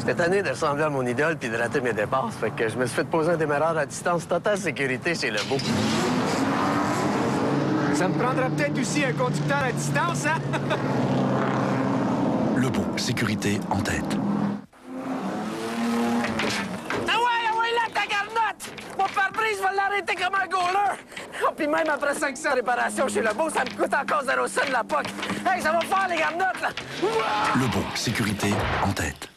J'étais tanné de ressembler à mon idole puis de rater mes départs. Fait que je me suis fait poser un démarreur à distance totale sécurité chez le beau. Ça me prendra peut-être aussi un conducteur à distance, hein? Lebo, sécurité en tête. Ah ouais, ah ouais, là, ta garnotte! Mon pare-brise va l'arrêter comme un goaler! Oh, puis même après 500 réparations chez le beau, ça me coûte encore 0 de la POC. Hey, ça va faire, les garnottes, là! Ouah! Le sécurité en tête.